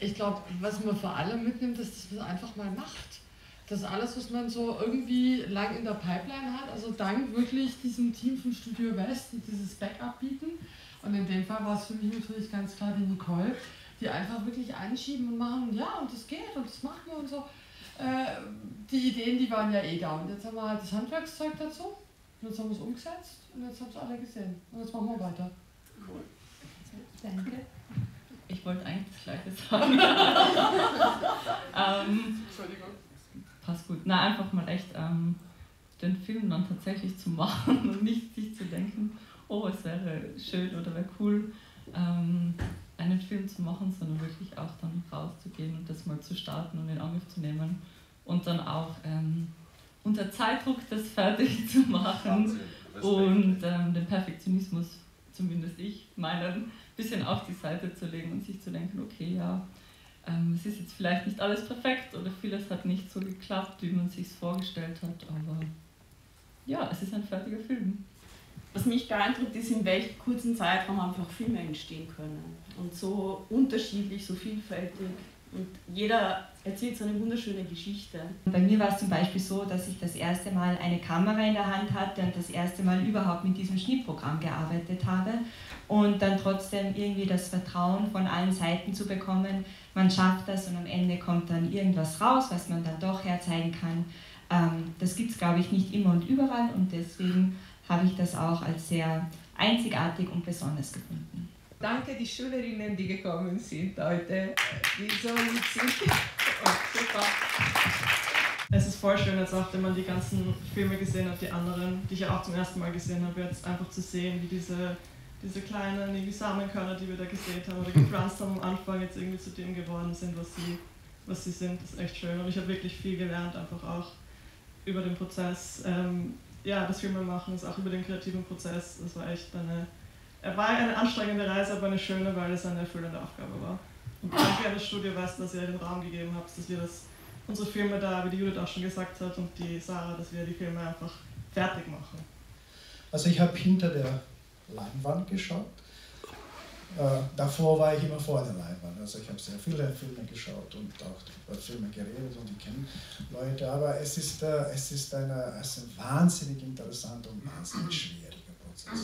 Ich glaube, was man vor allem mitnimmt, ist, dass man einfach mal macht. Das alles, was man so irgendwie lang in der Pipeline hat, also dank wirklich diesem Team von Studio West, die dieses Backup bieten. Und in dem Fall war es für mich natürlich ganz klar die Nicole, die einfach wirklich anschieben und machen, ja, und das geht und das machen wir und so. Äh, die Ideen, die waren ja eh da. Und jetzt haben wir halt das Handwerkszeug dazu. Und jetzt haben wir es umgesetzt und jetzt haben es alle gesehen. Und jetzt machen wir weiter. Cool. Danke. Ich wollte eigentlich das Gleiche sagen. ähm, Entschuldigung. Passt gut. Na, einfach mal echt ähm, den Film dann tatsächlich zu machen und nicht sich zu denken, oh, es wäre schön oder wäre cool, ähm, einen Film zu machen, sondern wirklich auch dann rauszugehen und das mal zu starten und in Angriff zu nehmen und dann auch ähm, unter Zeitdruck das fertig zu machen und ähm, den Perfektionismus, zumindest ich, meinen, ein bisschen auf die Seite zu legen und sich zu denken, okay, ja, ähm, es ist jetzt vielleicht nicht alles perfekt oder vieles hat nicht so geklappt, wie man sich vorgestellt hat, aber ja, es ist ein fertiger Film. Was mich beeindruckt, ist, in welchem kurzen Zeitraum einfach Filme entstehen können. Und so unterschiedlich, so vielfältig. Und jeder erzählt so eine wunderschöne Geschichte. Bei mir war es zum Beispiel so, dass ich das erste Mal eine Kamera in der Hand hatte und das erste Mal überhaupt mit diesem Schnittprogramm gearbeitet habe und dann trotzdem irgendwie das Vertrauen von allen Seiten zu bekommen, man schafft das und am Ende kommt dann irgendwas raus, was man dann doch herzeigen kann. Ähm, das gibt es, glaube ich, nicht immer und überall und deswegen habe ich das auch als sehr einzigartig und besonders gefunden. Danke die Schülerinnen, die gekommen sind heute, die so sind. Super. Es ist voll schön, jetzt nachdem man die ganzen Filme gesehen hat, die anderen, die ich ja auch zum ersten Mal gesehen habe, jetzt einfach zu sehen, wie diese, diese kleinen Samenkörner, die wir da gesehen haben oder gepflanzt haben am Anfang, jetzt irgendwie zu dem geworden sind, was sie, was sie sind. Das ist echt schön. Und ich habe wirklich viel gelernt, einfach auch über den Prozess. Ähm, ja, das Filmemachen ist auch über den kreativen Prozess. Das war echt eine, war eine anstrengende Reise, aber eine schöne, weil es eine erfüllende Aufgabe war. Und danke an das Studio West, dass ihr den Raum gegeben habt, dass wir das, unsere Filme da, wie die Judith auch schon gesagt hat, und die Sarah, dass wir die Filme einfach fertig machen. Also ich habe hinter der Leinwand geschaut. Äh, davor war ich immer vor der Leinwand. Also ich habe sehr viele Filme geschaut und auch über Filme geredet und ich kenne Leute. Aber es ist, äh, es ist eine, es ist ein wahnsinnig interessanter und wahnsinnig schwieriger Prozess.